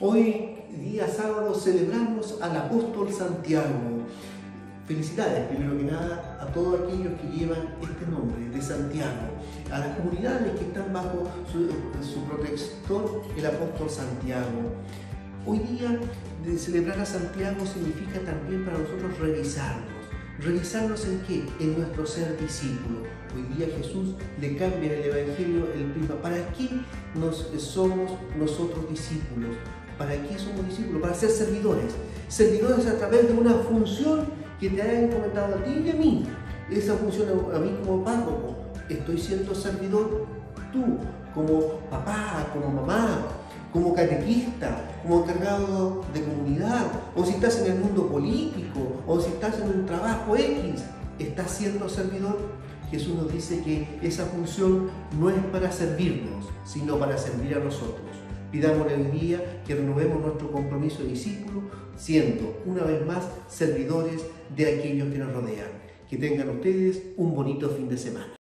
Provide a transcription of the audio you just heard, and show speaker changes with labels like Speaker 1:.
Speaker 1: Hoy día sábado celebramos al apóstol Santiago. Felicidades, primero que nada, a todos aquellos que llevan este nombre de Santiago, a las comunidades que están bajo su, protector, el apóstol Santiago. Hoy día celebrar a Santiago significa también para nosotros revisarnos. ¿Revisarnos en qué? En nuestro ser discípulo. Hoy día Jesús le cambia en el Evangelio el prisma. ¿Para qué nos somos nosotros discípulos? ¿Para qué somos discípulos? Para ser servidores. Servidores a través de una función que te hayan comentado a ti y a mí. Esa función a mí como párroco. Estoy siendo servidor tú, como papá, como mamá, como catequista, como encargado de comunidad, o si estás en el mundo político, o si estás en un trabajo X, estás siendo servidor. Jesús nos dice que esa función no es para servirnos, sino para servir a nosotros. Pidámosle hoy día que renovemos nuestro compromiso de discípulo, siendo una vez más servidores de aquellos que nos rodean. Que tengan ustedes un bonito fin de semana.